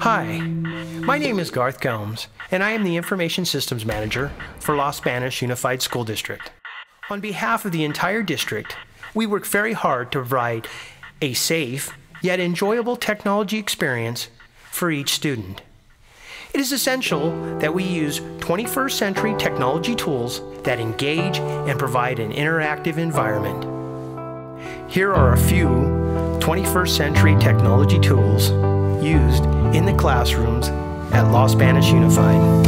Hi, my name is Garth Gomes, and I am the Information Systems Manager for Los Banos Unified School District. On behalf of the entire district, we work very hard to provide a safe yet enjoyable technology experience for each student. It is essential that we use 21st century technology tools that engage and provide an interactive environment. Here are a few 21st century technology tools used in the classrooms at Los Banos Unified.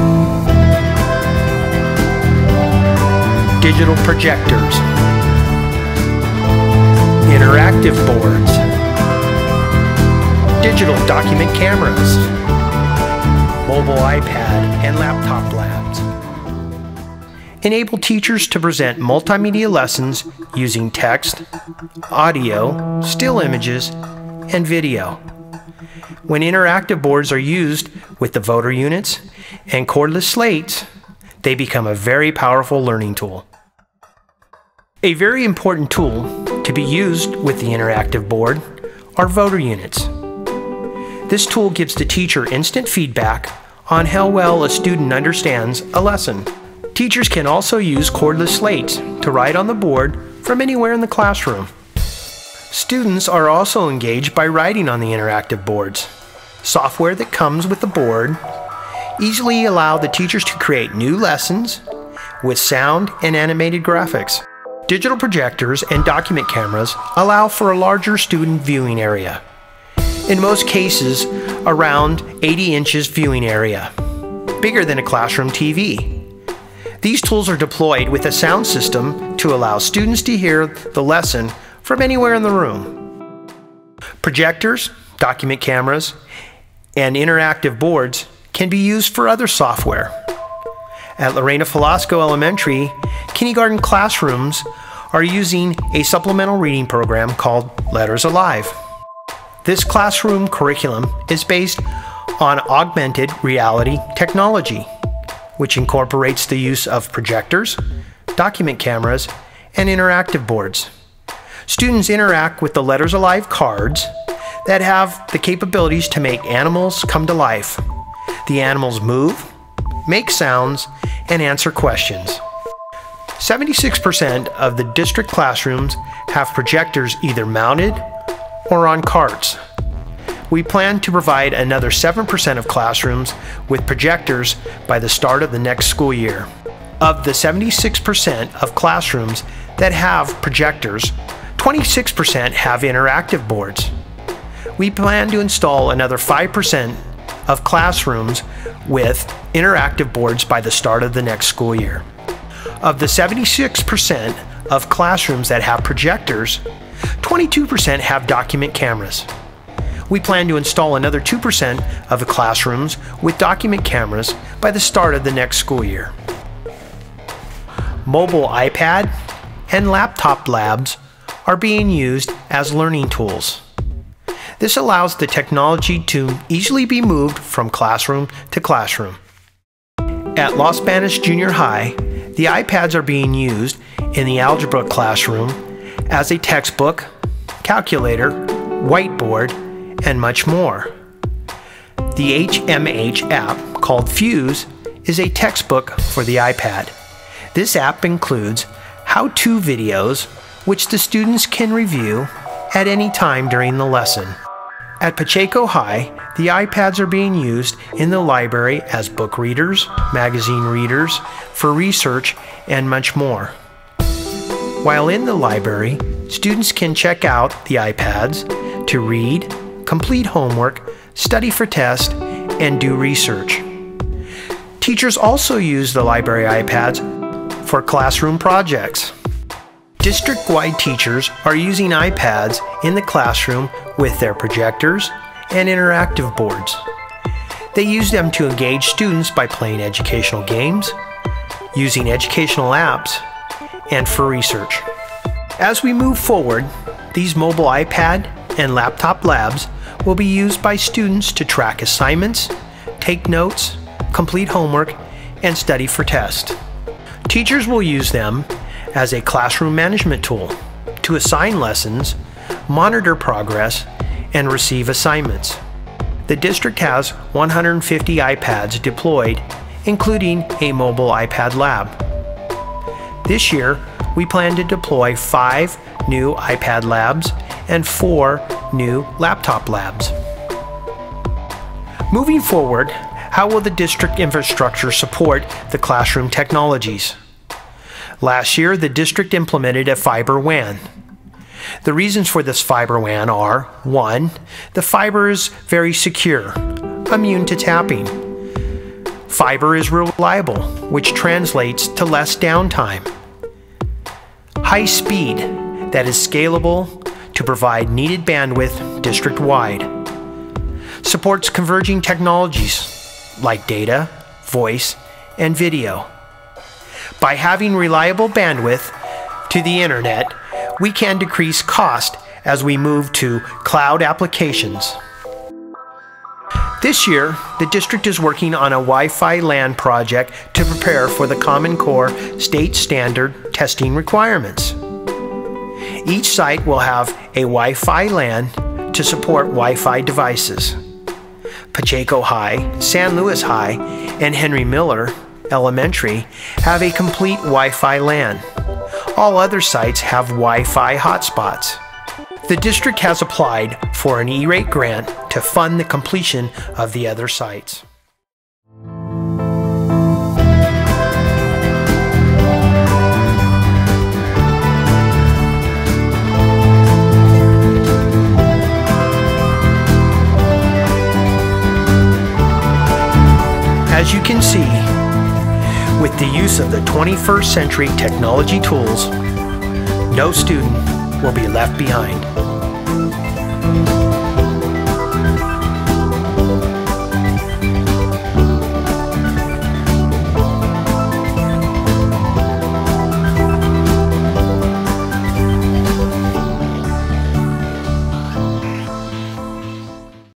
Digital projectors, interactive boards, digital document cameras, mobile iPad and laptop labs. Enable teachers to present multimedia lessons using text, audio, still images, and video. When interactive boards are used with the voter units and cordless slates, they become a very powerful learning tool. A very important tool to be used with the interactive board are voter units. This tool gives the teacher instant feedback on how well a student understands a lesson. Teachers can also use cordless slates to write on the board from anywhere in the classroom. Students are also engaged by writing on the interactive boards. Software that comes with the board easily allow the teachers to create new lessons with sound and animated graphics. Digital projectors and document cameras allow for a larger student viewing area. In most cases, around 80 inches viewing area, bigger than a classroom TV. These tools are deployed with a sound system to allow students to hear the lesson from anywhere in the room. Projectors, document cameras, and interactive boards can be used for other software. At Lorena Falasco Elementary, kindergarten classrooms are using a supplemental reading program called Letters Alive. This classroom curriculum is based on augmented reality technology, which incorporates the use of projectors, document cameras, and interactive boards. Students interact with the Letters Alive cards that have the capabilities to make animals come to life. The animals move, make sounds, and answer questions. 76% of the district classrooms have projectors either mounted or on carts. We plan to provide another 7% of classrooms with projectors by the start of the next school year. Of the 76% of classrooms that have projectors, 26% have interactive boards. We plan to install another 5% of classrooms with interactive boards by the start of the next school year. Of the 76% of classrooms that have projectors, 22% have document cameras. We plan to install another 2% of the classrooms with document cameras by the start of the next school year. Mobile iPad and laptop labs are being used as learning tools. This allows the technology to easily be moved from classroom to classroom. At Los Banos Junior High, the iPads are being used in the algebra classroom as a textbook, calculator, whiteboard, and much more. The HMH app called Fuse is a textbook for the iPad. This app includes how-to videos which the students can review at any time during the lesson. At Pacheco High, the iPads are being used in the library as book readers, magazine readers, for research, and much more. While in the library, students can check out the iPads to read, complete homework, study for tests, and do research. Teachers also use the library iPads for classroom projects. District-wide teachers are using iPads in the classroom with their projectors and interactive boards. They use them to engage students by playing educational games, using educational apps, and for research. As we move forward These mobile iPad and laptop labs will be used by students to track assignments, take notes, complete homework, and study for tests. Teachers will use them as a classroom management tool to assign lessons, monitor progress, and receive assignments. The district has 150 iPads deployed, including a mobile iPad lab. This year, we plan to deploy five new iPad labs and four new laptop labs. Moving forward, how will the district infrastructure support the classroom technologies? Last year, the district implemented a fiber WAN. The reasons for this fiber WAN are 1. The fiber is very secure, immune to tapping. Fiber is reliable, which translates to less downtime. High speed, that is scalable to provide needed bandwidth district wide. Supports converging technologies like data, voice, and video. By having reliable bandwidth to the internet, we can decrease cost as we move to cloud applications. This year, the district is working on a Wi-Fi LAN project to prepare for the Common Core state standard testing requirements. Each site will have a Wi-Fi LAN to support Wi-Fi devices. Pacheco High, San Luis High, and Henry Miller Elementary have a complete Wi-Fi LAN. All other sites have Wi-Fi hotspots. The district has applied for an E-rate grant to fund the completion of the other sites. As you can see, with the use of the 21st century technology tools, no student will be left behind.